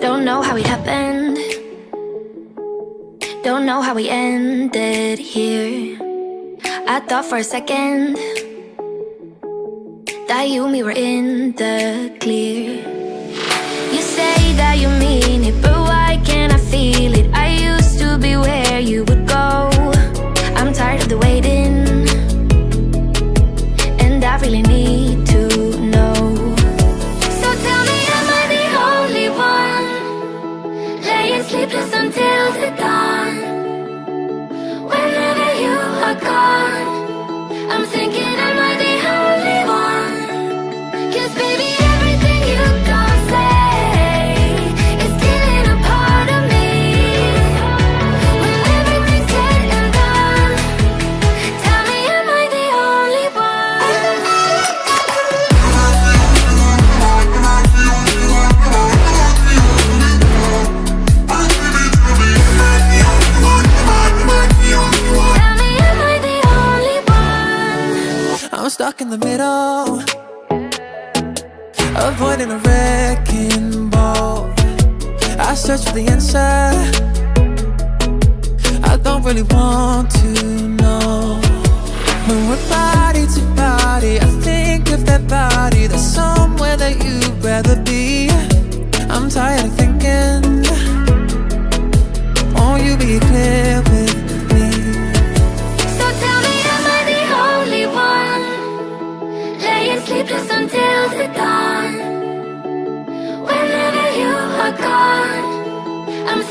Don't know how it happened. Don't know how we ended here. I thought for a second that you and me were in the clear. You say that you mean it, but why sleepless until the dawn? Stuck in the middle, avoiding a wrecking ball. I search for the answer. I don't really want to know. When we're body to body, I think of that body. That's somewhere that you'd rather be. I'm tired of thinking keep this until the dawn. Whenever you are gone I'm